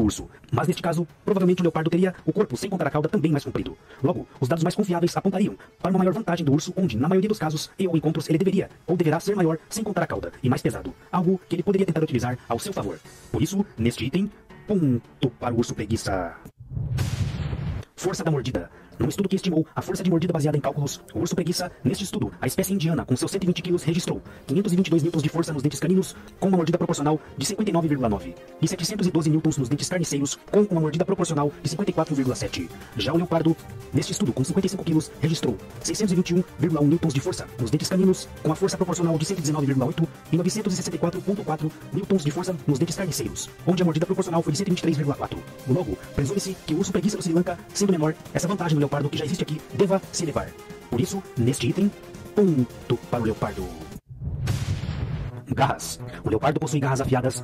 urso. Mas neste caso, provavelmente o leopardo teria o corpo, sem contar a cauda, também mais comprido. Logo, os dados mais confiáveis apontariam para uma maior vantagem do urso, onde, na maioria dos casos e ou encontros, ele deveria ou deverá ser maior, sem contar a cauda, e mais pesado. Algo que ele poderia tentar utilizar ao seu favor. Por isso, neste item, ponto para o urso preguiça. Força da mordida. Num estudo que estimou a força de mordida baseada em cálculos, o urso preguiça, neste estudo, a espécie indiana, com seus 120 quilos, registrou 522 newtons de força nos dentes caninos, com uma mordida proporcional de 59,9, e 712 newtons nos dentes carniceiros, com uma mordida proporcional de 54,7. Já o leopardo, neste estudo, com 55 quilos, registrou 621,1 newtons de força nos dentes caninos, com a força proporcional de 119,8 e 964,4 newtons de força nos dentes carniceiros, onde a mordida proporcional foi de 123,4. Logo, presume-se que o urso preguiça do Sri Lanka, sendo menor, essa vantagem do leopardo que já existe aqui deva se elevar. Por isso, neste item, ponto para o leopardo. Garras. O leopardo possui garras afiadas